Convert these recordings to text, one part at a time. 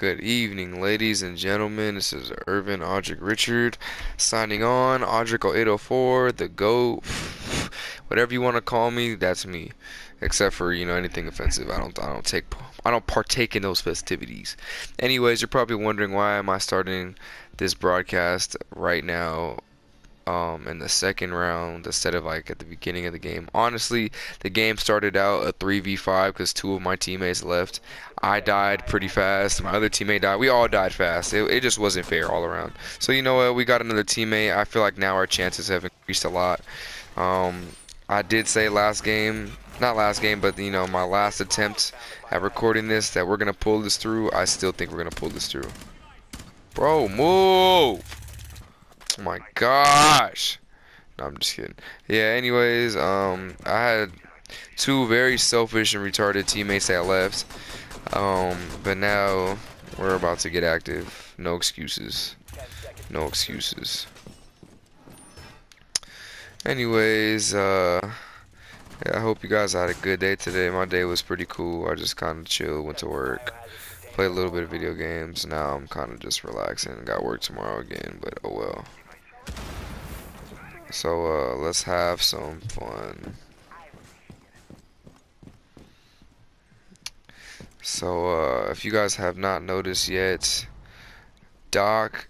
Good evening, ladies and gentlemen. This is Ervin Audric Richard signing on. Audric 0804, the GOAT, whatever you want to call me, that's me. Except for you know anything offensive, I don't I don't take I don't partake in those festivities. Anyways, you're probably wondering why am I starting this broadcast right now um, in the second round instead of like at the beginning of the game. Honestly, the game started out a 3v5 because two of my teammates left. I died pretty fast. My other teammate died. We all died fast. It, it just wasn't fair all around. So you know what? We got another teammate. I feel like now our chances have increased a lot. Um, I did say last game, not last game, but you know my last attempt at recording this that we're gonna pull this through. I still think we're gonna pull this through. Bro, move! Oh my gosh. No, I'm just kidding. Yeah, anyways, um, I had two very selfish and retarded teammates that left. Um, but now we're about to get active. No excuses. No excuses. Anyways, uh, yeah, I hope you guys had a good day today. My day was pretty cool. I just kind of chilled, went to work, played a little bit of video games. Now I'm kind of just relaxing. Got work tomorrow again, but oh well. So uh, let's have some fun. So uh, if you guys have not noticed yet, Doc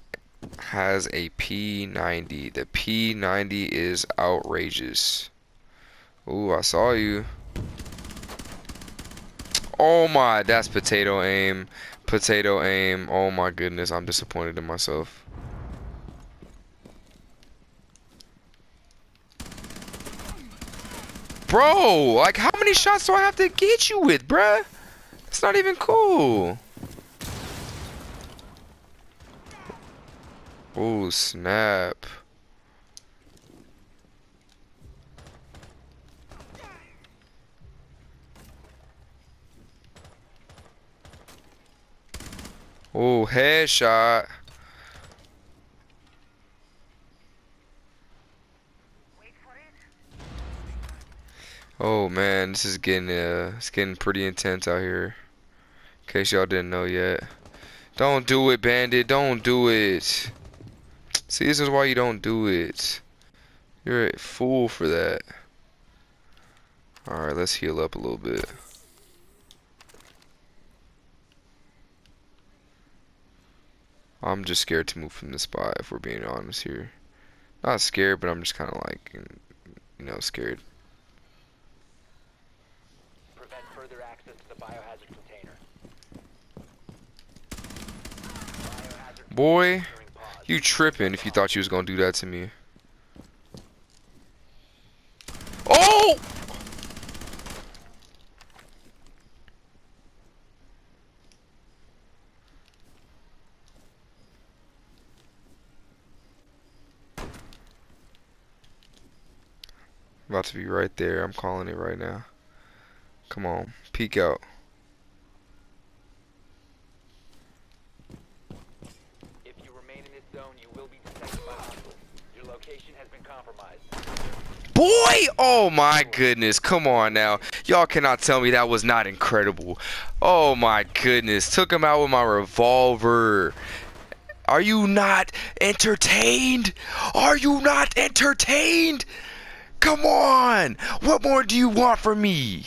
has a P90. The P90 is outrageous. Ooh, I saw you. Oh my, that's potato aim. Potato aim. Oh my goodness, I'm disappointed in myself. Bro, like how many shots do I have to get you with, bruh? It's not even cool. Oh, snap. Oh, headshot. Oh man, this is getting uh, it's getting pretty intense out here. In case y'all didn't know yet. Don't do it, Bandit. Don't do it. See, this is why you don't do it. You're a fool for that. Alright, let's heal up a little bit. I'm just scared to move from the spot, if we're being honest here. Not scared, but I'm just kind of like, you know, scared. Boy, you tripping if you thought you was gonna do that to me. Oh! About to be right there. I'm calling it right now. Come on, peek out. Oh my goodness, come on now. Y'all cannot tell me that was not incredible. Oh my goodness, took him out with my revolver. Are you not entertained? Are you not entertained? Come on. What more do you want from me?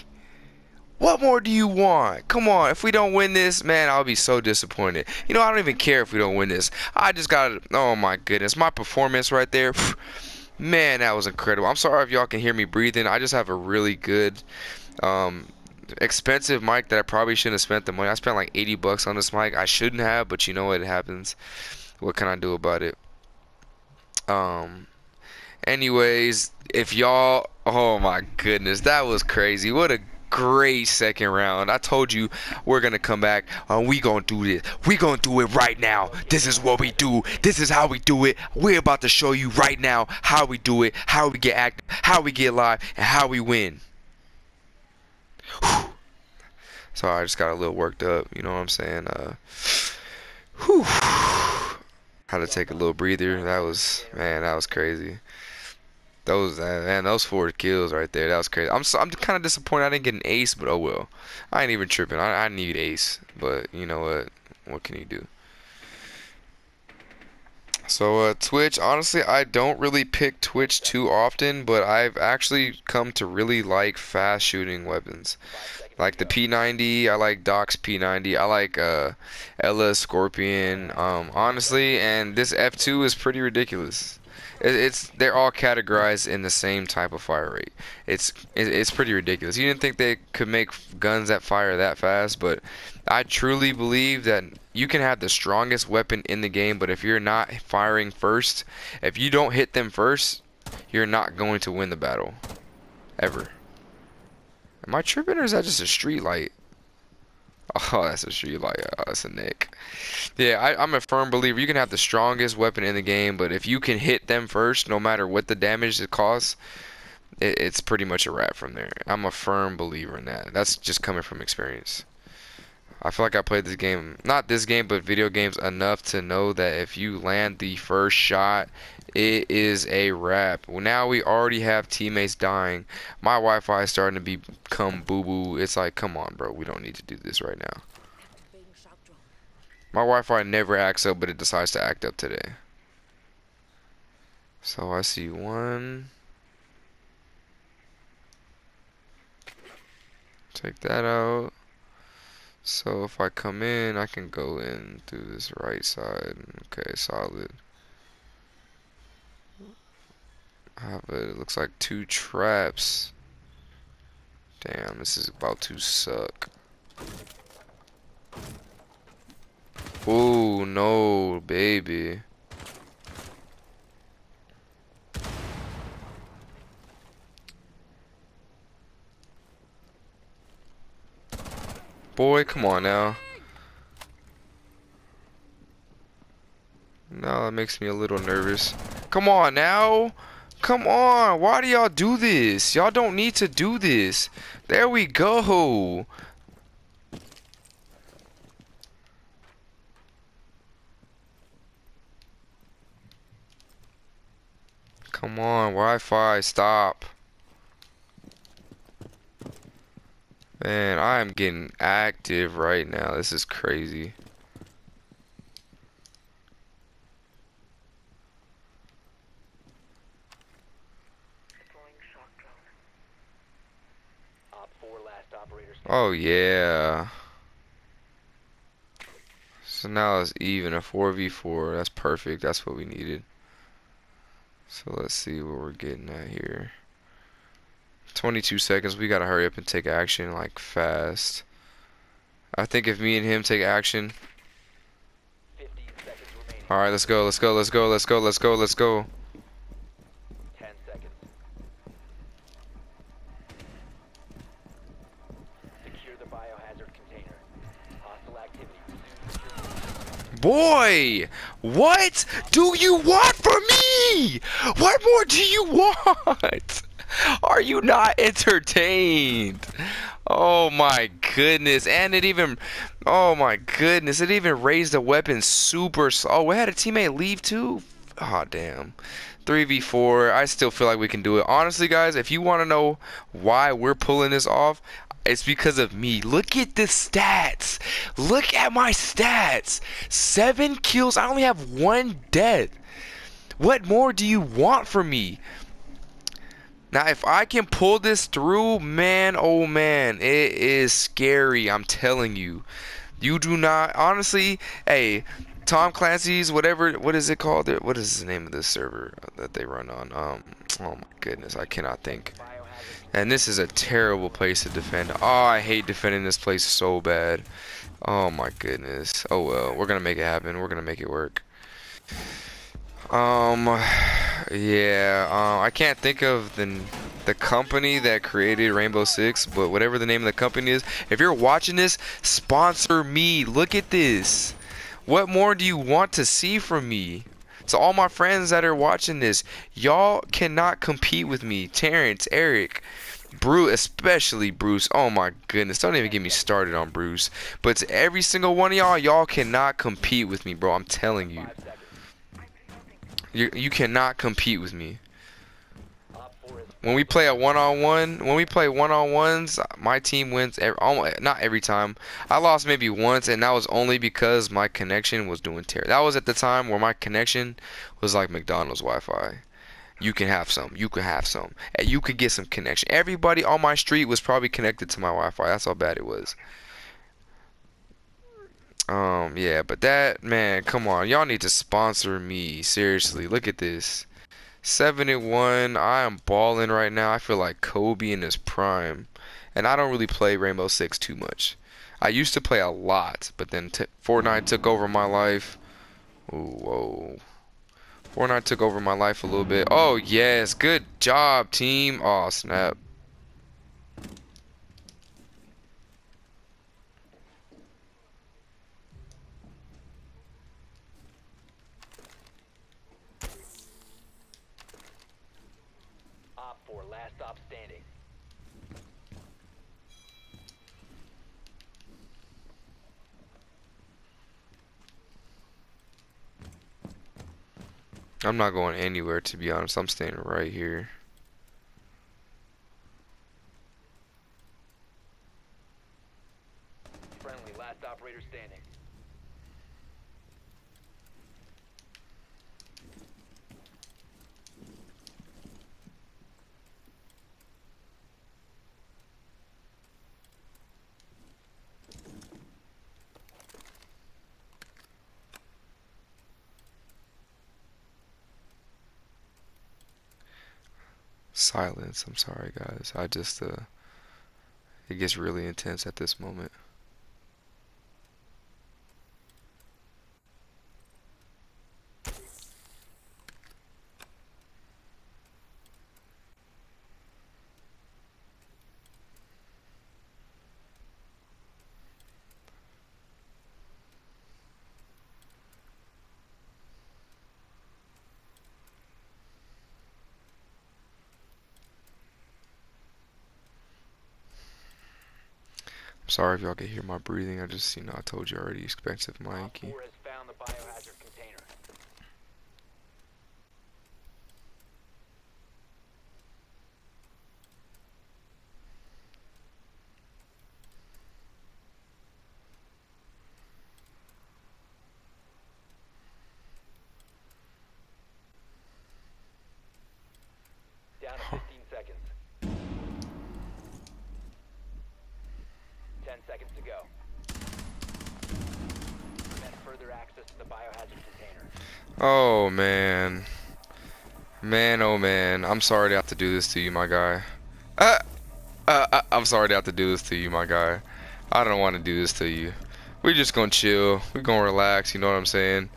What more do you want? Come on. If we don't win this, man, I'll be so disappointed. You know, I don't even care if we don't win this. I just got Oh my goodness. My performance right there. Man, that was incredible. I'm sorry if y'all can hear me breathing. I just have a really good, um, expensive mic that I probably shouldn't have spent the money. I spent like 80 bucks on this mic. I shouldn't have, but you know what? It happens. What can I do about it? Um, anyways, if y'all, oh my goodness, that was crazy. What a great second round. I told you we're gonna come back and we gonna do this. We gonna do it right now. This is what we do. This is how we do it. We're about to show you right now how we do it, how we get active, how we get live, and how we win. Whew. Sorry, I just got a little worked up. You know what I'm saying? Uh, whew. Had to take a little breather. That was man, that was crazy. Those man, those four kills right there. That was crazy. I'm so, I'm kind of disappointed I didn't get an ace, but oh well. I ain't even tripping. I, I need ace, but you know what? what can you do? So uh, Twitch, honestly, I don't really pick Twitch too often, but I've actually come to really like fast shooting weapons. Like the P90, I like Doc's P90, I like uh, Ela Scorpion, um, honestly, and this F2 is pretty ridiculous. It's they're all categorized in the same type of fire rate. It's it's pretty ridiculous. You didn't think they could make guns that fire that fast, but I truly believe that you can have the strongest weapon in the game, but if you're not firing first, if you don't hit them first, you're not going to win the battle. Ever. Am I tripping or is that just a street light? Oh, that's a street Like, Oh, that's a nick. Yeah, I, am a firm believer. You can have the strongest weapon in the game, but if you can hit them first, no matter what the damage it costs, it, it's pretty much a wrap from there. I'm a firm believer in that. That's just coming from experience. I feel like I played this game, not this game, but video games enough to know that if you land the first shot, it is a wrap. Now we already have teammates dying. My Wi-Fi is starting to become boo-boo. It's like, come on, bro. We don't need to do this right now. My Wi-Fi never acts up, but it decides to act up today. So I see one. Take that out. So if I come in, I can go in through this right side. Okay, solid. I have a, it looks like two traps. Damn, this is about to suck. Oh no, baby. Boy, come on now. Now that makes me a little nervous. Come on now. Come on. Why do y'all do this? Y'all don't need to do this. There we go. Come on, Wi-Fi, stop. Man, I am getting active right now. This is crazy. Oh yeah. So now it's even a 4v4. That's perfect. That's what we needed. So let's see what we're getting at here. 22 seconds. We gotta hurry up and take action like fast. I think if me and him take action. Alright, let's go, let's go, let's go, let's go, let's go, let's go. Boy, what do you want from me? What more do you want? Are you not entertained? Oh my goodness. And it even, oh my goodness, it even raised the weapon super slow. Oh, we had a teammate leave too? Oh, damn. 3v4, I still feel like we can do it. Honestly, guys, if you want to know why we're pulling this off, it's because of me. Look at the stats. Look at my stats. Seven kills. I only have one death. What more do you want from me? Now, if I can pull this through, man, oh man, it is scary. I'm telling you. You do not, honestly, hey, Tom Clancy's, whatever, what is it called? What is the name of this server that they run on? Um, oh my goodness, I cannot think. And this is a terrible place to defend. Oh, I hate defending this place so bad. Oh my goodness. Oh well, we're gonna make it happen. We're gonna make it work. Um, yeah, uh, I can't think of the the company that created Rainbow Six, but whatever the name of the company is, if you're watching this, sponsor me. Look at this. What more do you want to see from me? To all my friends that are watching this, y'all cannot compete with me. Terrence, Eric, Bruce, especially Bruce. Oh my goodness, don't even get me started on Bruce. But to every single one of y'all, y'all cannot compete with me, bro. I'm telling you. You you cannot compete with me. when we play a one-on-one, when we play one-on-ones, my team wins every, almost, not every time. I lost maybe once, and that was only because my connection was doing terrible. That was at the time where my connection was like McDonald's Wi-Fi. You can have some. You can have some. You could get some connection. Everybody on my street was probably connected to my Wi-Fi. That's how bad it was. Um, yeah, but that, man, come on. Y'all need to sponsor me. Seriously, look at this. 7 and 1. I am balling right now. I feel like Kobe in his prime. And I don't really play Rainbow Six too much. I used to play a lot, but then Fortnite took over my life. Ooh, whoa. Fortnite took over my life a little bit. Oh, yes. Good job, team. Oh, snap. I'm not going anywhere to be honest. I'm staying right here. Friendly, last operator standing. Silence. I'm sorry, guys. I just, uh, it gets really intense at this moment. Sorry if y'all can hear my breathing. I just, you know, I told you already, expensive Mikey. Oh man. Man, oh man. I'm sorry to have to do this to you, my guy. Uh, uh, uh, I'm sorry to have to do this to you, my guy. I don't want to do this to you. We're just gonna chill. We're gonna relax, you know what I'm saying?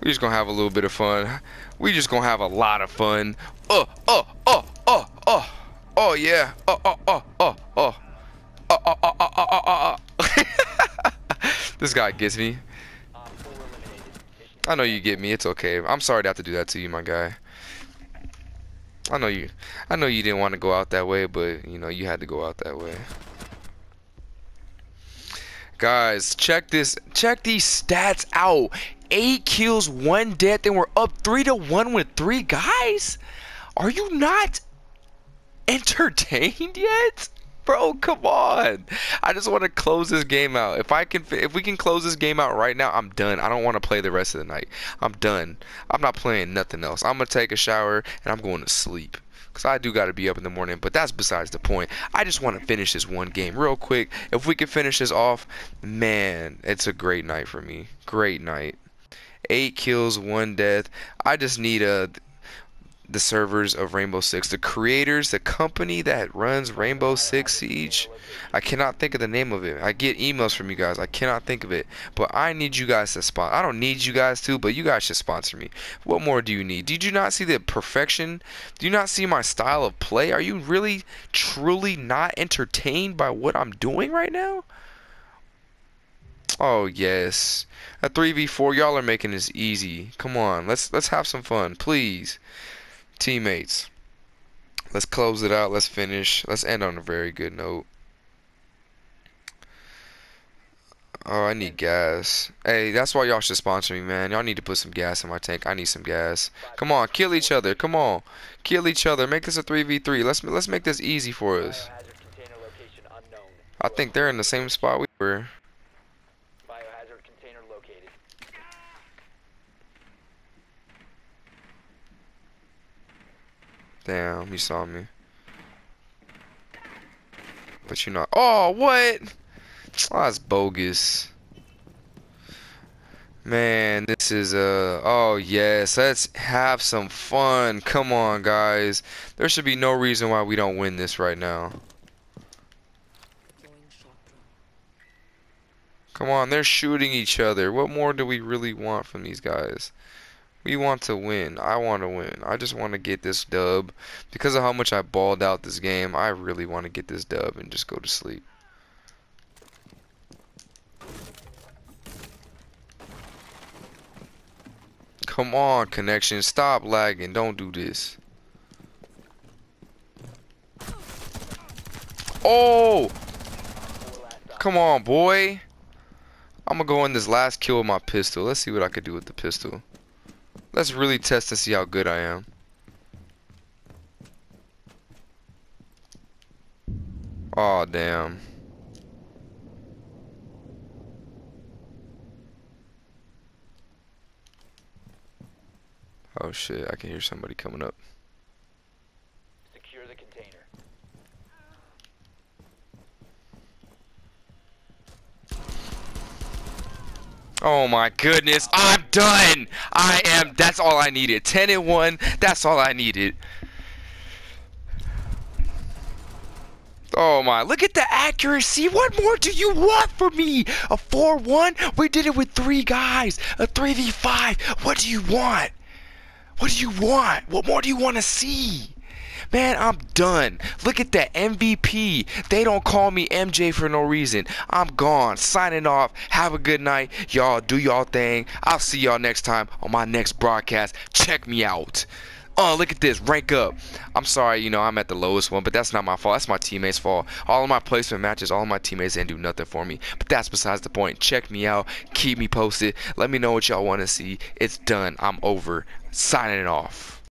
We're just gonna have a little bit of fun. We're just gonna have a lot of fun. Oh, oh, oh, oh, oh, oh yeah. Oh, oh, oh, oh, oh. Oh, oh, oh, oh, oh, oh, oh. this guy gets me. I know you get me. It's okay. I'm sorry to have to do that to you, my guy. I know you. I know you didn't want to go out that way, but you know you had to go out that way. Guys, check this. Check these stats out. Eight kills, one death, and we're up three to one with three guys. Are you not entertained yet? Bro, come on. I just want to close this game out. If I can if we can close this game out right now, I'm done. I don't want to play the rest of the night. I'm done. I'm not playing nothing else. I'm going to take a shower and I'm going to sleep. Because I do got to be up in the morning, but that's besides the point. I just want to finish this one game real quick. If we can finish this off, man, it's a great night for me. Great night. Eight kills, one death. I just need a the servers of Rainbow Six. The creators, the company that runs Rainbow Six Siege, I cannot think of the name of it. I get emails from you guys. I cannot think of it. But I need you guys to sponsor. I don't need you guys to, but you guys should sponsor me. What more do you need? Did you not see the perfection? Do you not see my style of play? Are you really, truly not entertained by what I'm doing right now? Oh yes. A 3v4, y'all are making this easy. Come on, let's let's have some fun, please teammates. Let's close it out. Let's finish. Let's end on a very good note. Oh, I need gas. Hey, that's why y'all should sponsor me, man. Y'all need to put some gas in my tank. I need some gas. Come on, kill each other. Come on, kill each other. Make this a 3v3. Let's let's make this easy for us. Biohazard container location unknown. I think they're in the same spot we were. Damn, you saw me. But you're not. Oh, what? Oh, that's bogus. Man, this is uh oh yes, let's have some fun. Come on, guys. There should be no reason why we don't win this right now. Come on, they're shooting each other. What more do we really want from these guys? We want to win. I want to win. I just want to get this dub. Because of how much I balled out this game, I really want to get this dub and just go to sleep. Come on, connection. Stop lagging. Don't do this. Oh! Come on, boy. I'm gonna go in this last kill with my pistol. Let's see what I could do with the pistol. Let's really test to see how good I am. Oh damn. Oh shit, I can hear somebody coming up. Oh my goodness, I'm done. I am. That's all I needed. 10 and 1. That's all I needed. Oh my, look at the accuracy. What more do you want from me? A 4 1? We did it with three guys. A 3v5. What do you want? What do you want? What more do you want to see? Man, I'm done. Look at that MVP. They don't call me MJ for no reason. I'm gone. Signing off. Have a good night. Y'all do y'all thing. I'll see y'all next time on my next broadcast. Check me out. Oh, look at this. Rank up. I'm sorry, you know, I'm at the lowest one, but that's not my fault. That's my teammates' fault. All of my placement matches, all of my teammates didn't do nothing for me. But that's besides the point. Check me out. Keep me posted. Let me know what y'all want to see. It's done. I'm over. Signing off.